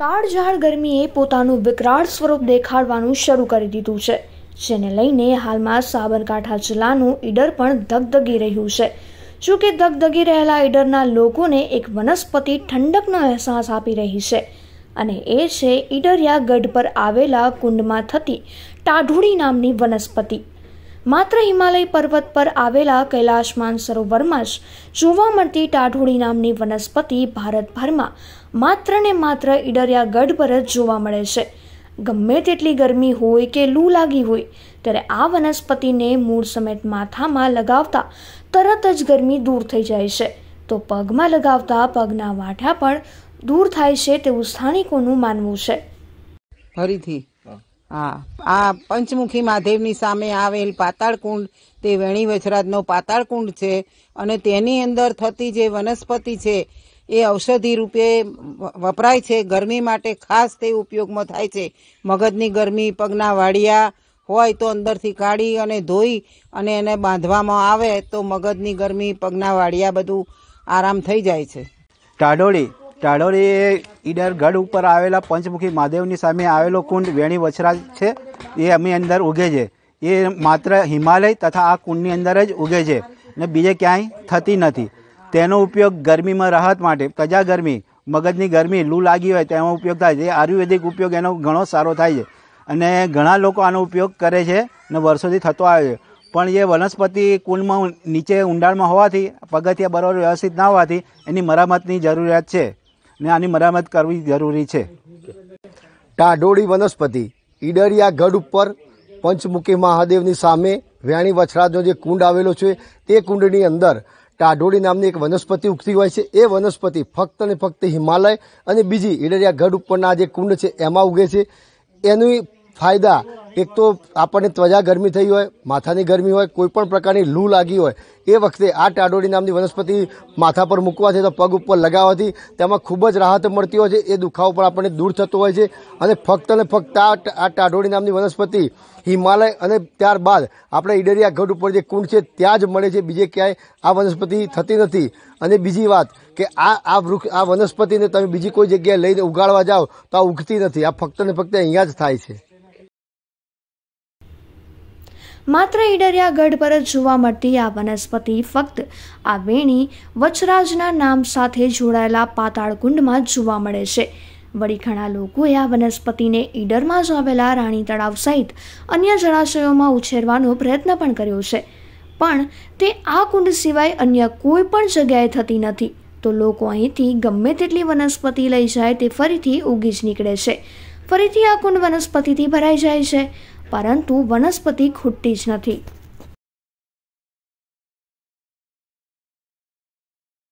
કાળઝાળ ગરમીએ પોતાનું વિકરાળ સ્વરૂપ દેખાડવાનું શરૂ કરી દીધું છે. જેને લઈને હાલમાં સાબરકાંઠા જિલ્લાનું ઈડર પણ ધગધગી રહ્યું છે. જો કે ધગધગી રહેલા ઈડરના લોકોને એક વનસ્પતિ ઠંડકનો અહેસાસ આપી રહી છે. અને એ છે ઈડરિયા ગઢ પર આવેલા કુંડમાં થતી ટાઢુડી નામની વનસ્પતિ. માત્ર હિમાલય પર્વત પર આવેલા કૈલાશ માનસરોવરમાં જ જોવા મળતી ટાઢોળી નામની વનસ્પતિ ભારતભરમાં માત્ર ને માત્ર ઈડરિયા ગઢ પર જ જોવા મળે છે. ગમે તેટલી ગરમી હોય કે લૂ લાગી હોય ત્યારે આ વનસ્પતિને મૂળ સમેત માથામાં લગાવતા તરત જ ગરમી દૂર થઈ જાય છે. તો પગમાં લગાવતા પગના વાંઠા પણ દૂર થાય છે તેવું સ્થાનિકોનું માનવું છે. ફરીથી. હા. આ પંચમુખી મહાદેવની સામે આવેલ પાતાળકુંડ, તે વેણી વચરાજનો પાતાળકુંડ છે અને તેની અંદર થતી જે વનસ્પતિ છે, એ ઔષધિ રૂપે વપરાય છે. ગરમી માટે ખાસ તે ઉપયોગમાં થાય છે. મગજની ગરમી, પગના વાડિયા હોય તો અંદરથી કાઢી અને ધોઈ અને એને બાંધવામાં આવે તો મગજની ગરમી, પગના વાડિયા બધું આરામ થઈ જાય છે. ટાઢોળી ટાઢોળી એ ઈડર ગઢ ઉપર આવેલા પંચમુખી મહાદેવની સામે આવેલો કુંડ વેણી વછરા છે. એ અમી અંદર ઉગે છે. એ માત્ર હિમાલય તથા આ કુંડની અંદર જ ઉગે છે અને બીજે ક્યાંય થતી નથી. તેનો ઉપયોગ ગરમીમાં રાહત માટે પ્રજા ગરમી, મગજની ગરમી, લૂ લાગી હોય તેનો ઉપયોગ થાય છે. આયુર્વેદિક ઉપયોગ એનો ઘણો સારો થાય છે અને ઘણા લોકો આનો ઉપયોગ કરે છે અને વર્ષોથી થતો આવે છે. પણ એ વનસ્પતિ કુંડમાં નીચે ઊંડાણમાં હોવાથી, પગથિયા બરાબર વ્યવસ્થિત ના હોવાથી એની મરામતની જરૂરિયાત છે. ને આની મરામત કરવી જરૂરી છે. ટાઢોળી વનસ્પતિ, ઈડરિયા ગઢ ઉપર પંચમુખી મહાદેવની સામે વ્યાણી વછરાજનો જે કુંડ આવેલો છે, તે કુંડની અંદર ટાઢોળી નામની એક વનસ્પતિ ઉગતી હોય છે. એ વનસ્પતિ ફક્ત ને ફક્ત હિમાલય અને બીજી ઈડરિયા ગઢ ઉપરના જે કુંડ છે, એમાં ઉગે છે. એની ફાયદા. એક તો આપણને ત્વચા ગરમી થઈ હોય, માથાની ગરમી હોય, કોઈ પણ પ્રકારની લૂ લાગી હોય, એ વખતે આ ટાડોળી નામની વનસ્પતિ માથા પર મૂકવાથી તો પગ ઉપર લગાવવાથી તેમાં ખૂબ જ રાહત મળતી હોય છે. એ દુખાવો પણ આપણને દૂર થતો હોય છે. અને ફક્ત ને ફક્ત આ ટાડોળી નામની વનસ્પતિ હિમાલય અને ત્યારબાદ આપણે ઈડરિયા ગઢ ઉપર જે કુંડ છે, ત્યાં જ મળે છે. બીજે ક્યાંય આ વનસ્પતિ થતી નથી. અને બીજી વાત કે આ આ વૃક્ષ, આ વનસ્પતિને તમે બીજી કોઈ જગ્યાએ લઈને ઉગાડવા જાઓ તો આ ઉગતી નથી. આ ફક્ત ને ફક્ત અહીંયા જ થાય છે. માત્ર ઈડરિયા ગઢ પર જ જોવા મળતી આ વનસ્પતિ ફક્ત આ વેણી વચરાજના નામ સાથે જોડાયેલા પાતાળકુંડમાં જ જોવા મળે છે. વળી ઘણા લોકોએ આ વનસ્પતિને ઈડરમાં જ આવેલા રાણી તળાવ સહિત અન્ય જળાશયોમાં ઉછેરવાનો પ્રયત્ન પણ કર્યો છે. પણ તે આ કુંડ સિવાય અન્ય કોઈ પણ જગ્યાએ થતી નથી. તો લોકો અહીંથી ગમે તેટલી વનસ્પતિ લઈ જાય તે ફરીથી ઉગી જ નીકળે છે. ફરીથી આ કુંડ વનસ્પતિથી ભરાઈ જાય છે. પરંતુ વનસ્પતિ ખૂટતી જ નથી.